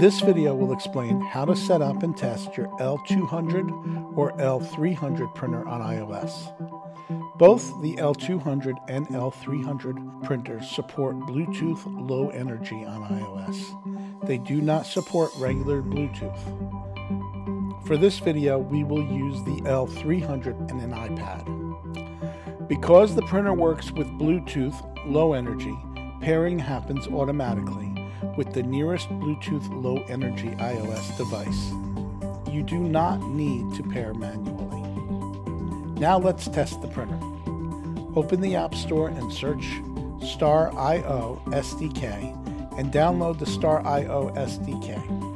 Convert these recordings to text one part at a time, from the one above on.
This video will explain how to set up and test your L200 or L300 printer on iOS. Both the L200 and L300 printers support Bluetooth Low Energy on iOS. They do not support regular Bluetooth. For this video, we will use the L300 and an iPad. Because the printer works with Bluetooth Low Energy, pairing happens automatically with the nearest Bluetooth Low Energy iOS device. You do not need to pair manually. Now let's test the printer. Open the App Store and search Star.io SDK and download the Star.io SDK.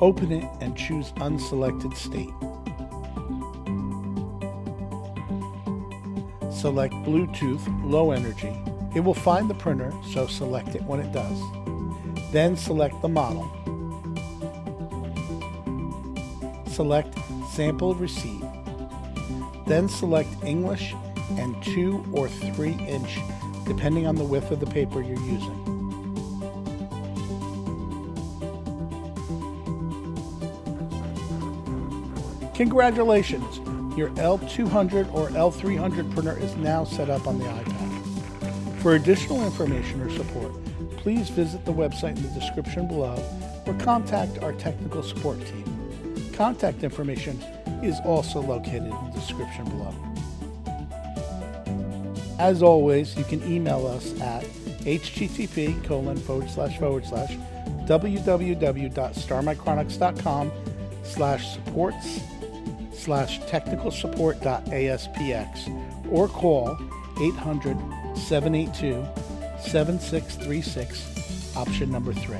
Open it and choose Unselected State. Select Bluetooth Low Energy. It will find the printer, so select it when it does. Then select the model. Select Sample Receipt. Then select English and 2 or 3 inch, depending on the width of the paper you're using. Congratulations! Your L200 or L300 printer is now set up on the iPad. For additional information or support, please visit the website in the description below or contact our technical support team. Contact information is also located in the description below. As always, you can email us at http colon forward slash forward slash www.starmicronics.com slash supports slash technical support.aspx or call 800 782 7636, option number three.